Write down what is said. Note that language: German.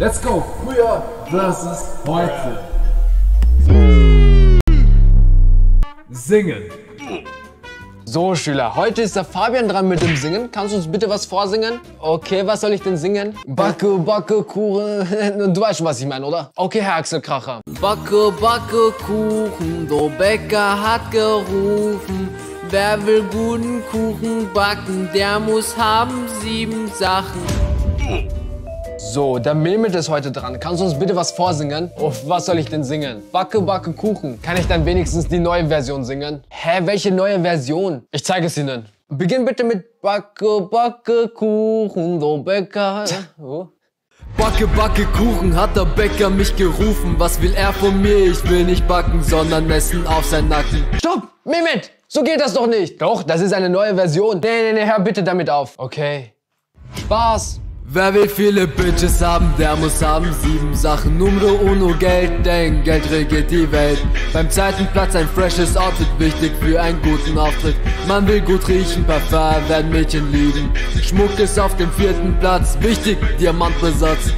Let's go. Früher versus heute. Singen. So, Schüler, heute ist der Fabian dran mit dem Singen. Kannst du uns bitte was vorsingen? Okay, was soll ich denn singen? Backe, Backe, Kuchen. Du weißt schon, was ich meine, oder? Okay, Herr Axel Kracher. Backe, backe Kuchen, der Bäcker hat gerufen. Wer will guten Kuchen backen, der muss haben sieben Sachen. So, der Mehmet ist heute dran. Kannst du uns bitte was vorsingen? Oh, was soll ich denn singen? Backe, Backe, Kuchen. Kann ich dann wenigstens die neue Version singen? Hä, welche neue Version? Ich zeige es Ihnen. Beginn bitte mit Backe, Backe, Kuchen, der Bäcker. Oh. Backe, backe Kuchen, hat der Bäcker mich gerufen. Was will er von mir? Ich will nicht backen, sondern messen auf sein Nacken. Stopp! Mehmet! So geht das doch nicht! Doch, das ist eine neue Version. Nee, nee, nee, hör bitte damit auf. Okay. Spaß! Wer will viele Bitches haben, der muss haben sieben Sachen. Numero uno Geld, denn Geld regiert die Welt. Beim zweiten Platz ein freshes Outfit, wichtig für einen guten Auftritt. Man will gut riechen, Parfum werden Mädchen lieben. Schmuck ist auf dem vierten Platz, wichtig, Diamantbesatz.